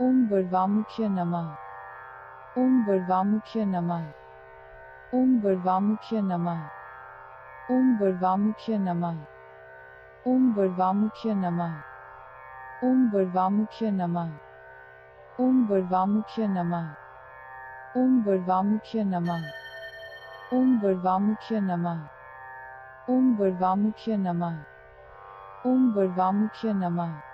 ओम बर्वामुख्य नमः ओम बर्वामुख्य नमः ओम बर्वामुख्य नमः ओम बर्वामुख्य नमः ओम बर्वामुख्य नमः ओम बर्वामुख्य नमः ओम बर्वामुख्य नमः ओम बर्वामुख्य नमः ओम बर्वामुख्य नमः ओम बर्वामुख्य नमः ओम बर्वामुख्य नमः